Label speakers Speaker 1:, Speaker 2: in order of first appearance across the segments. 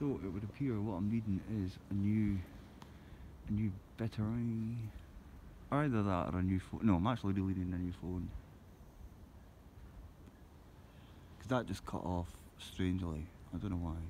Speaker 1: So it would appear what I'm needing is a new a new battery. Either that or a new phone. No, I'm actually really needing a new phone. Because that just cut off strangely. I don't know why.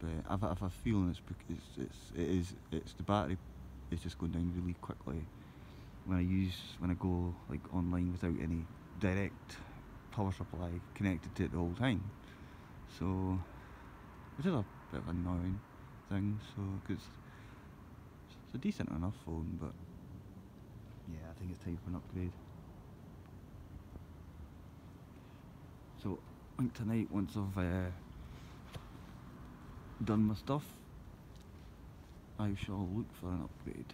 Speaker 1: But I've, I've a feeling it's because it's, it is it's the battery is just going down really quickly when I use when I go like online without any direct power supply connected to it the whole time. So which is a bit of an annoying thing. So because it's a decent enough phone, but yeah, I think it's time for an upgrade. So I think tonight once I've uh, done my stuff, I shall look for an upgrade.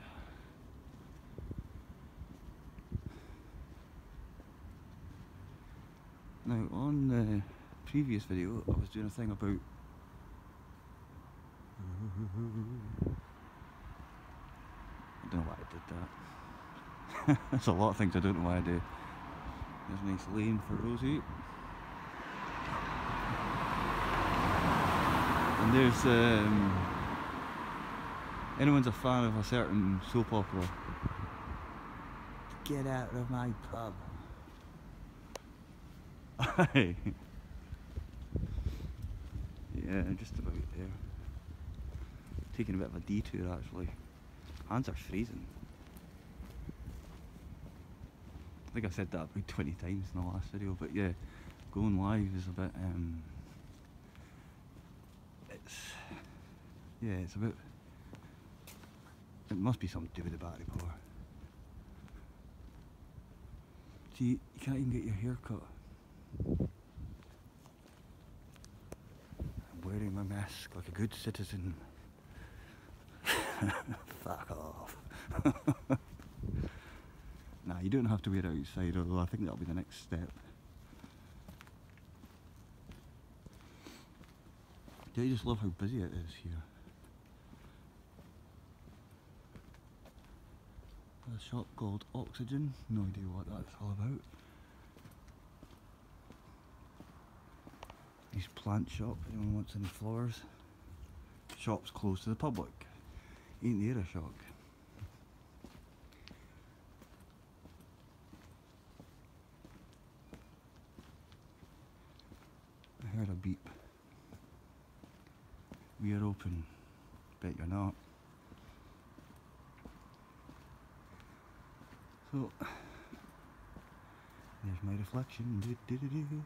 Speaker 1: Now on the previous video I was doing a thing about I don't know why I did that. There's a lot of things I don't know why I do. There's a nice lane for Rosie. And there's um, anyone's a fan of a certain soap opera. Get out of my pub. Aye. yeah, just about there. Taking a bit of a detour actually. Hands are freezing. I think I said that about 20 times in the last video, but yeah, going live is a bit, um, it's, yeah, it's a bit, it must be something to do with the battery power. See, you can't even get your hair cut. I'm wearing my mask like a good citizen. Fuck off. nah, you don't have to wear it outside, although I think that'll be the next step. Do you just love how busy it is here? A shop called Oxygen, no idea what that's all about. Nice plant shop, anyone wants any flowers. Shop's closed to the public. A shock? I heard a beep. We are open. Bet you're not. So, there's my reflection. Do, do, do,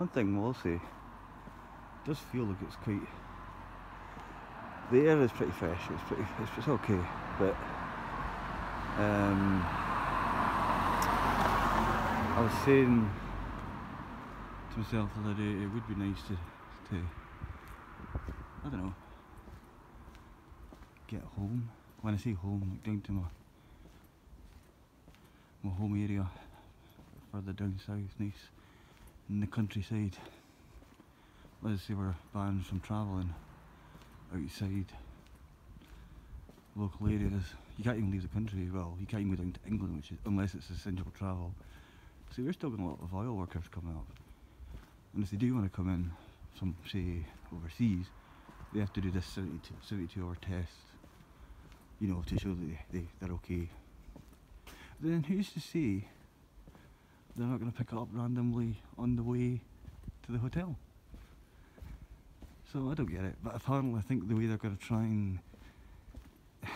Speaker 1: One thing we'll say, it does feel like it's quite. The air is pretty fresh. It's pretty. It's, it's okay, but um, I was saying to myself the other day, it would be nice to, to I don't know, get home. When I say home, like down to my my home area, further down south, nice in the countryside. Let's say we're banned from travelling outside local areas. You can't even leave the country, well, you can't even go down to England which is, unless it's essential travel. So we're still getting a lot of oil workers coming up. And if they do want to come in from, say, overseas, they have to do this 72, 72 hour test, you know, to show that they, they, they're okay. Then who's to say they're not going to pick it up randomly on the way to the hotel. So I don't get it, but apparently I think the way they're going to try and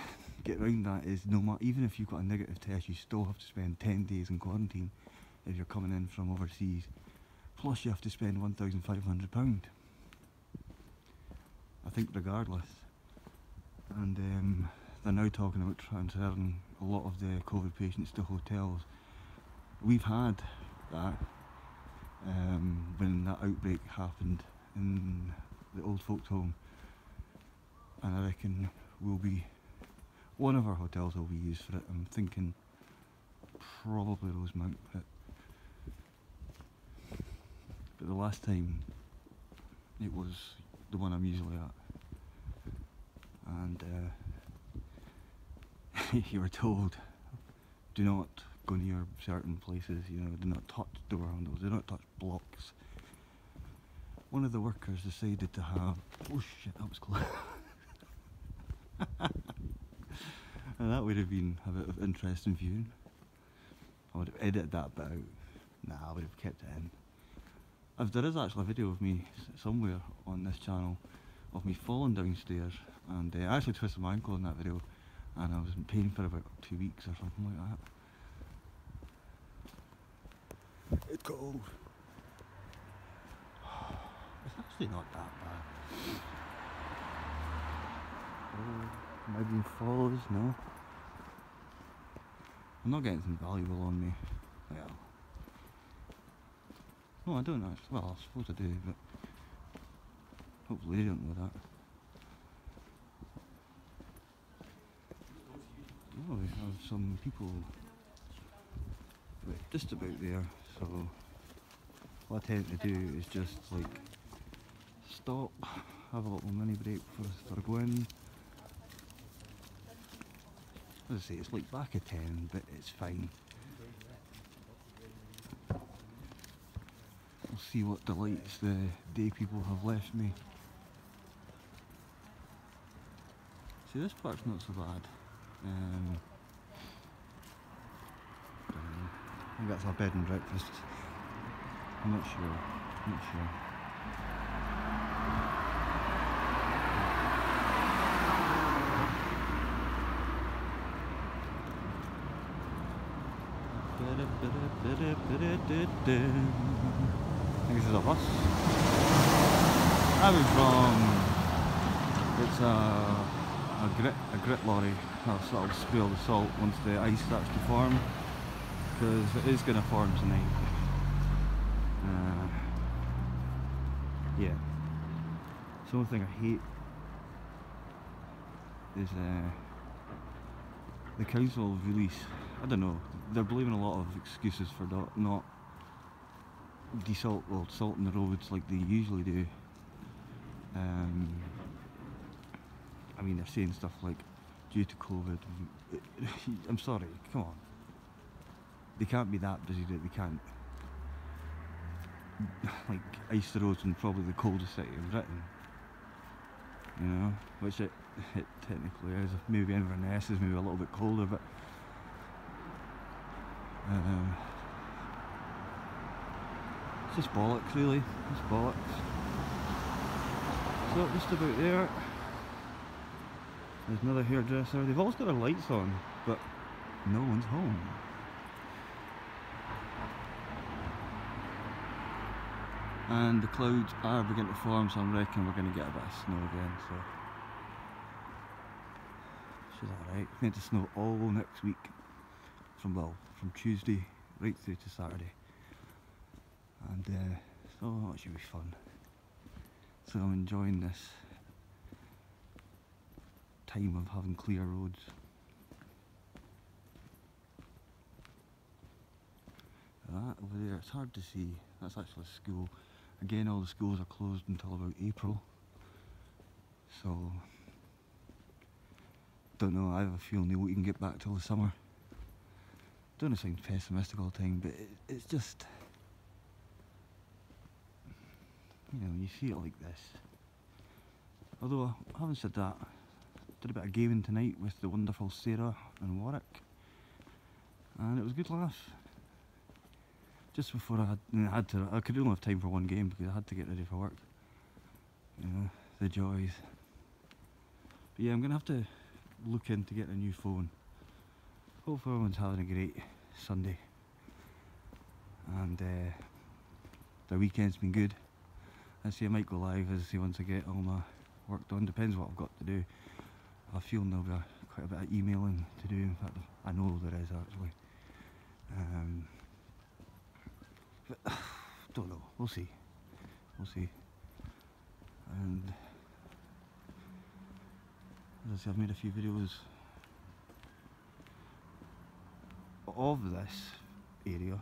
Speaker 1: get around that is no matter, even if you've got a negative test, you still have to spend 10 days in quarantine if you're coming in from overseas. Plus you have to spend £1,500. I think regardless. And um, they're now talking about transferring a lot of the COVID patients to hotels we've had that um, when that outbreak happened in the old folks home. And I reckon we'll be one of our hotels will be used for it. I'm thinking probably Rosemount but, but the last time it was the one I'm usually at. And uh, you were told do not go near certain places, you know, do not touch door handles, do not touch blocks. One of the workers decided to have, oh shit, that was close. and that would have been a bit of interesting viewing. I would have edited that bit out. Nah, I would have kept it in. If there is actually a video of me somewhere on this channel of me falling downstairs and uh, I actually twisted my ankle in that video and I was in pain for about two weeks or something like that. It's cold. It's actually not that bad. Oh, am I being followed? No. I'm not getting anything valuable on me. Well. No, I don't actually. Well, I suppose I do, but hopefully they don't know that. Oh, we have some people right, just about there, so what I tend to do is just like stop, have a little mini break before I start going. As I say, it's like back at 10, but it's fine. We'll see what delights the day people have left me. See, this part's not so bad. Um, I that's our bed and breakfast. I'm not sure. I'm Not sure. I think this is a bus. Coming from it's a a grit a grit lorry that'll sort of spill the salt once the ice starts to form because it is going to form tonight. Uh, yeah. The only thing I hate is uh, the council release. I don't know. They're blaming a lot of excuses for not, not desalt well, salting the roads like they usually do. Um, I mean, they're saying stuff like due to COVID. I'm sorry, come on. They can't be that busy that they can't like ice the roads in probably the coldest city in Britain. You know, which it, it technically is. Maybe Inverness is maybe a little bit colder, but um, it's just bollocks, really. It's bollocks. So just about there. There's another hairdresser. They've all got their lights on, but no one's home. And the clouds are beginning to form, so I'm reckoning we're going to get a bit of snow again. So, she's alright. It's meant to snow all next week, from well, from Tuesday right through to Saturday. And uh, so that should be fun. So I'm enjoying this time of having clear roads. That over there, it's hard to see. That's actually a school. Again, all the schools are closed until about April. So, don't know, I have a feeling they won't get back till the summer. Don't want to sound pessimistic all the time, but it, it's just, you know, you see it like this. Although, having said that, did a bit of gaming tonight with the wonderful Sarah and Warwick. And it was a good laugh. Just before I had, I had to, I could only have time for one game because I had to get ready for work. You know, the joys. But yeah, I'm going to have to look into getting a new phone. Hopefully everyone's having a great Sunday. And uh, the weekend's been good. I see I might go live as I say once I get all my work done. Depends what I've got to do. I feel there'll be a, quite a bit of emailing to do. In fact, I know there is actually. Um, don't know. We'll see. We'll see. And as I say, I've made a few videos of this area.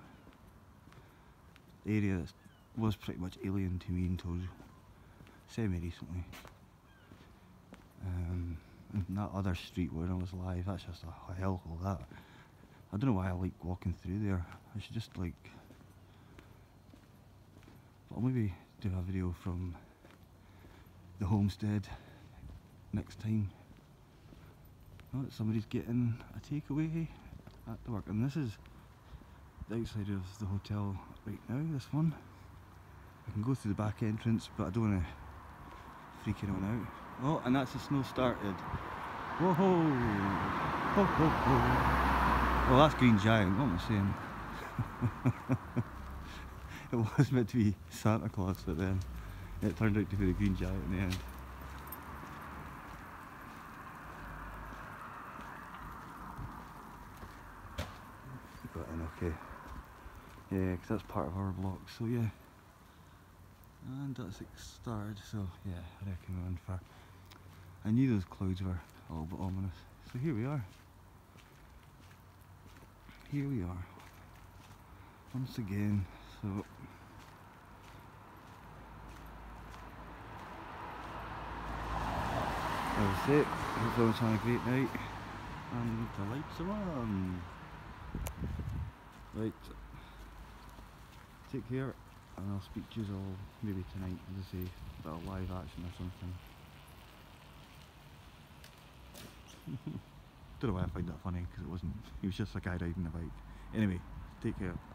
Speaker 1: The area that was pretty much alien to me until semi recently. Um, and that other street where I was live, that's just a hellhole that. I don't know why I like walking through there. I should just like. I'll maybe do a video from the homestead next time. Oh, somebody's getting a takeaway at the work, and this is the outside of the hotel right now. This one. I can go through the back entrance, but I don't want to freak anyone out. Oh, and that's the snow started. Whoa ho! Ho ho ho! Well, that's Green Giant. What am I saying? it was meant to be Santa Claus, but then it turned out to be the Green Giant in the end. Got in okay. Yeah, because that's part of our block, so yeah. And that's it started, so yeah, I reckon we're on far. I knew those clouds were a little bit ominous. So here we are. Here we are. Once again, so That was it. Hope everyone's having a great night. And the lights are on. Right. Take care and I'll speak to you all maybe tonight, as I say, about a live action or something. Don't know why I find that funny, because it wasn't, he was just a guy riding a bike. Anyway, take care.